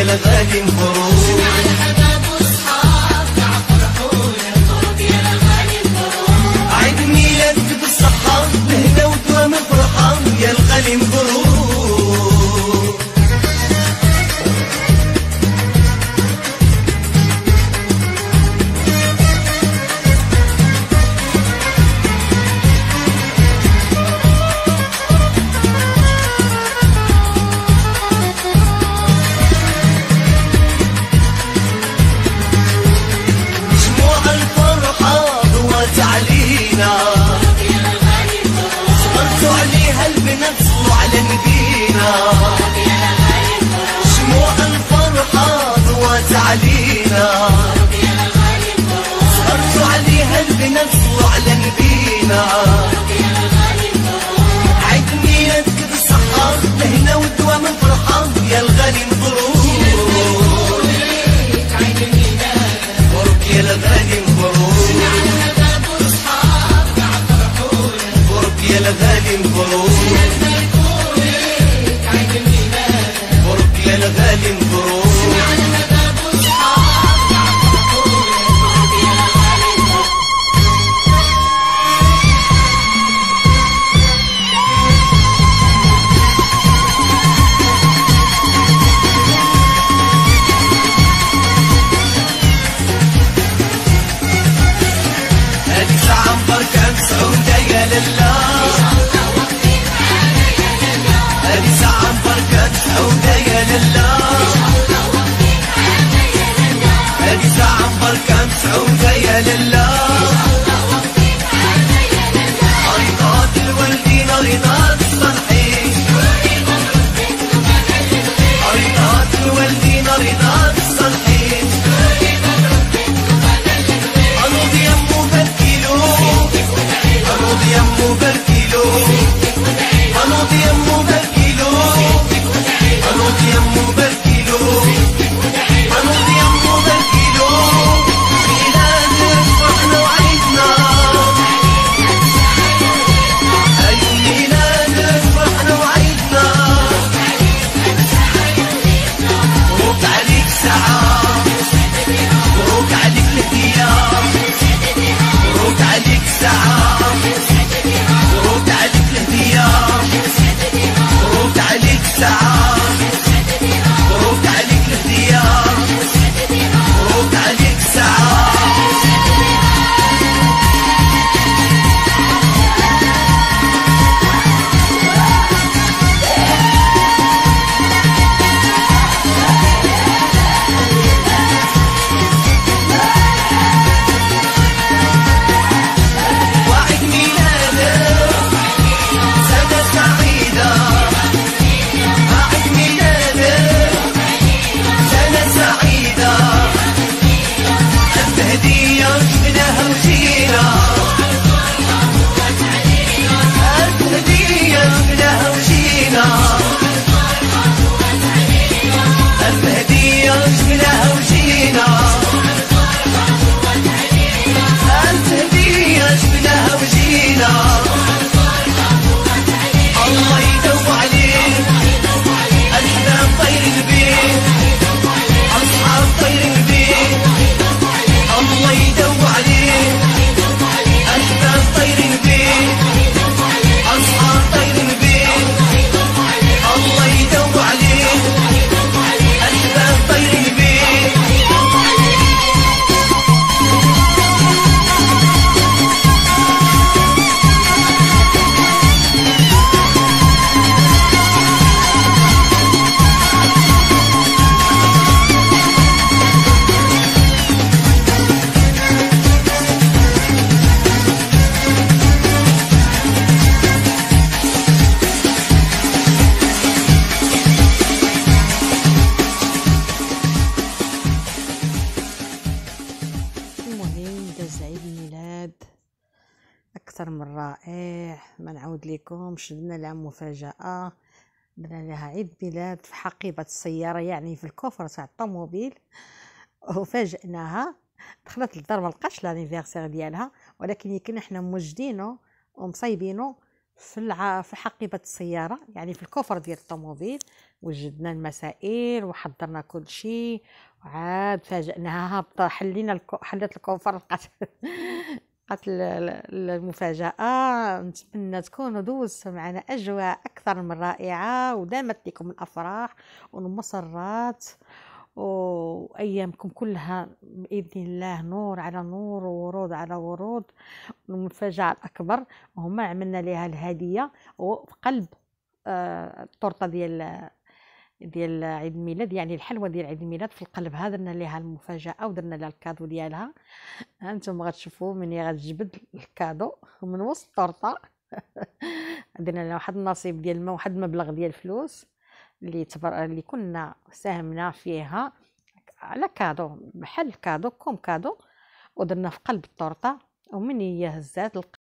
يا لبالي مخروج شموع الفرحة ضوت علينا صغرت عليها البنت واعلن بينا عدني يذكر الصحة لهنا ودوا من فرحة يا الغالي مبروك مبروك يا الغالي مبروك مبروك يا الغالي مبروك الغالي انظروا now. أكثر من رائع. ما نعاود لكم شدنا لها مفاجأة. درنا لها عيد ميلاد في حقيبة السيارة يعني في الكوفر تاع الطوموبيل. وفاجئناها. دخلت للدار ما لقاش لانيفرسير ديالها. ولكن كنا حنا موجدينه ومصايبينه في الع... في حقيبة السيارة يعني في الكفر ديال الطوموبيل. وجدنا المسائل وحضرنا كل شيء. وعاد فاجئناها. حلينا الكو... حلت الكفر لقات لقات ال- ال- المفاجأة نتمنى تكونوا دوزتوا معنا أجواء أكثر من رائعة ودامت لكم الأفراح والمسرات وأيامكم كلها بإذن الله نور على نور وورود على ورود والمفاجأة الأكبر هما عملنا لها الهدية وفي قلب آه، التورتة ديال ديال عيد الميلاد يعني الحلوى ديال عيد الميلاد في القلب هذا درنا لها المفاجأة ودرنا لها الكادو ديالها. هانتوما غتشوفوا مني غتجبد ال cadeau من وسط التورته درنا لها واحد النصيب ديال الماء واحد المبلغ ديال الفلوس اللي تبر... اللي كنا ساهمنا فيها على cadeau بحال cadeau comme cadeau ودرنا في قلب التورته ومن هي هزات